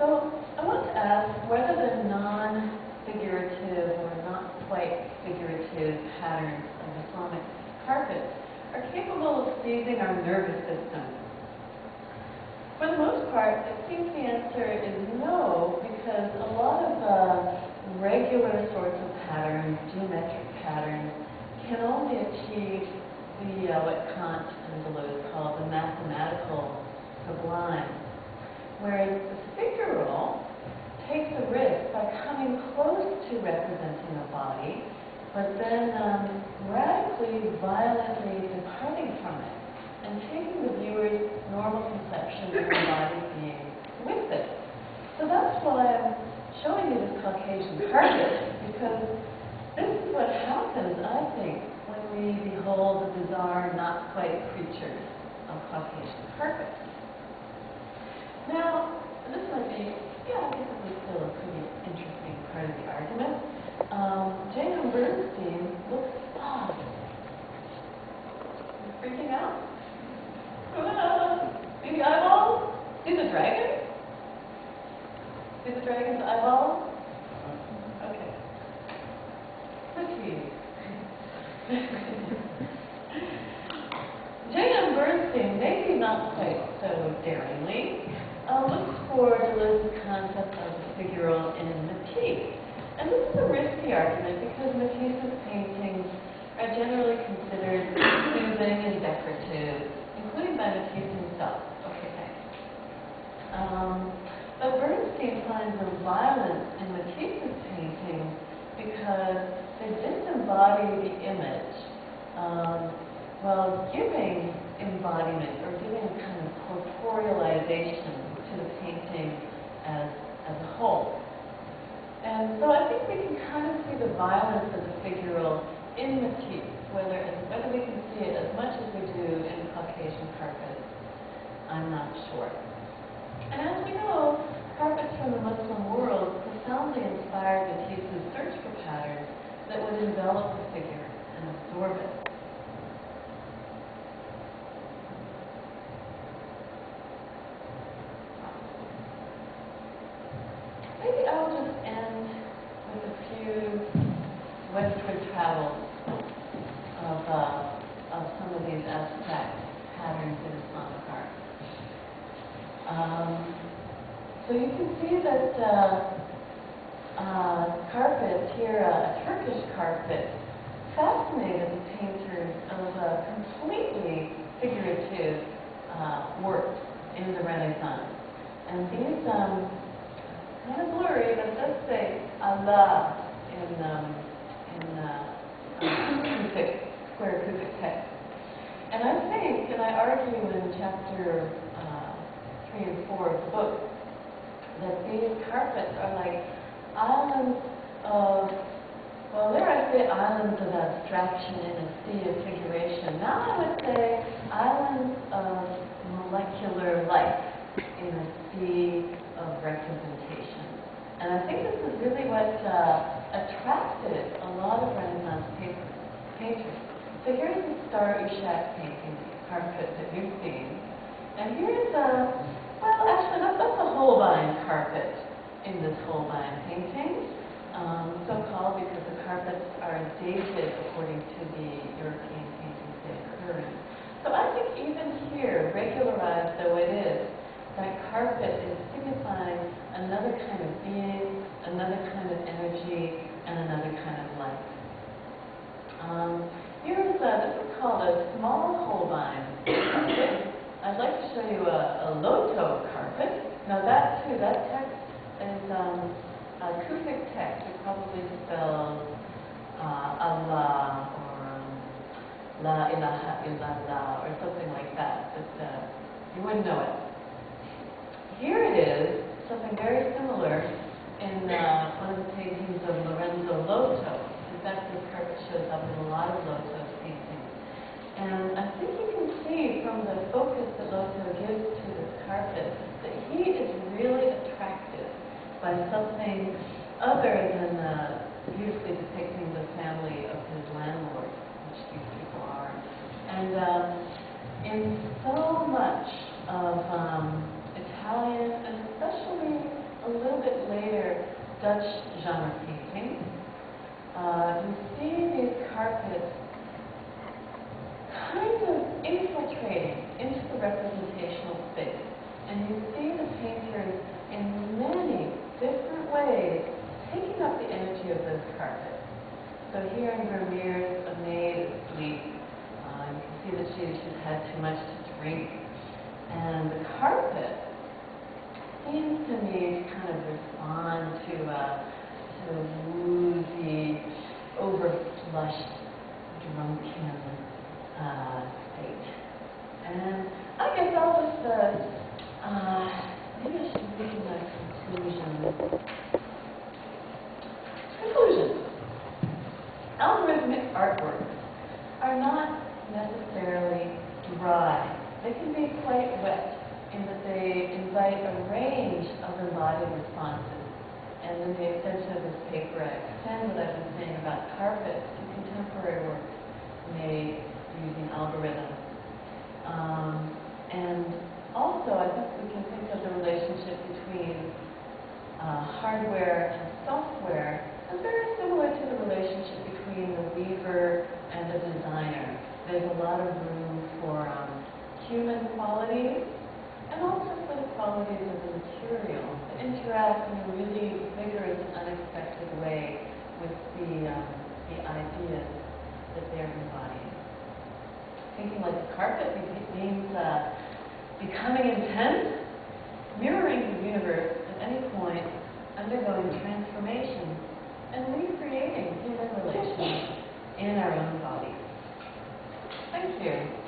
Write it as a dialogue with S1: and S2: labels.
S1: So I want to ask whether the non-figurative or not quite figurative patterns of Islamic carpets are capable of seizing our nervous system. For the most part, it seems the answer is no, because a lot of the regular sorts of patterns, geometric patterns, can only achieve the uh, what Kant and Deleuze call the mathematical sublime, whereas the figural takes a risk by coming close to representing a body, but then um, radically, violently departing from it and taking the viewer's normal conception of the body being with it. So that's why I'm showing you this Caucasian carpet, because this is what happens, I think, when we behold the bizarre, not quite creatures of Caucasian carpet. Now, this might be, yeah, I think this is still a pretty interesting part of the argument. Um, Jacob Bernstein looks odd. You freaking out? Maybe eyeballs? See the dragon? See the dragon's eyeballs? Okay. Proceed. J.M. Bernstein, maybe not quite so daringly, uh, looks for Deleuze's concept of the figural in Matisse. And this is a risky argument because Matisse's paintings are generally considered soothing and decorative, including by Matisse himself. Okay, thanks. Um, but Bernstein finds a violence in Matisse's paintings because they disembody the image um, while giving embodiment or giving a kind of corporealization to the painting as, as a whole. And so I think we can kind of see the violence of the figural in Matisse, whether, whether we can see it as much as we do in Caucasian carpets, I'm not sure. And as we know, carpets from the Muslim world profoundly inspired Matisse's search for patterns that would envelop the figure and absorb it. Maybe I'll just end with a few westward travels of, uh, of some of these abstract patterns in Islamic art. Um, so you can see that uh, uh, carpet here, uh, a Turkish carpet, fascinated the painters of a completely figurative uh, works in the Renaissance. And these um, kind of blurry, but does say Allah in, um, in uh, Kufic, square Kufic text. And I think, and I argue in chapter uh, 3 and 4 of the book, that these carpets are like islands of, well, there I say islands of abstraction in a sea of figuration. Now I would say islands of molecular life in a sea of representation. And I think this is really what uh, attracted a lot of Renaissance papers, painters. So here's the Star Ushak painting, carpet that you've seen. And here's a, well, actually, that's, that's a Holbein carpet in this Holbein painting. Um, so called because the carpets are dated according to the European paintings they occur in. So I think even here, regularized though it is, that carpet is signifying another kind of being, another kind of energy, and another kind of life. Um, here's a, this is called a small Holbein carpet. I'd like to show you a, a Lotto carpet. Now that too, that text is um, a Kufic text. It probably spells uh, Allah or um, La ilaha illallah or something like that, but uh, you wouldn't know it. Here it is, something very similar in uh, one of the paintings of Lorenzo Lotto. In fact, this carpet shows up in a lot of Lotto's paintings. And I think you can see from the focus that Lotto gives to this carpet that he is really attracted by something other than uh, beautifully depicting the family of his landlord, which these people are. And um, in so much of um, Italian and especially a little bit later, Dutch genre painting. Uh, you see these carpets kind of infiltrating into the representational space. And you see the painters in different ways taking up the energy of those carpets. So here in Vermeer's A Maid Asleep, uh, you can see that she, she's had too much to drink. And the carpet seems to me to kind of respond to a, to a woozy, overflushed, drunken uh, state. And I guess I'll just, uh, uh, maybe I should read my conclusion. Conclusion. Algorithmic artworks are not necessarily dry. They can be quite wet in that they invite a range of embodied responses. And in the extension of this paper, I extend what I've been saying about carpets to contemporary works made using algorithms. Um, and also, I think we can think of the relationship between uh, hardware and software as very similar to the relationship between the weaver and the designer. There's a lot of room for um, human qualities and also for the qualities of the material to in a really vigorous unexpected way with the, um, the ideas that they're embodying. Thinking like a carpet means uh, becoming intense, mirroring the universe at any point, undergoing transformation, and recreating human relations in our own bodies. Thank you.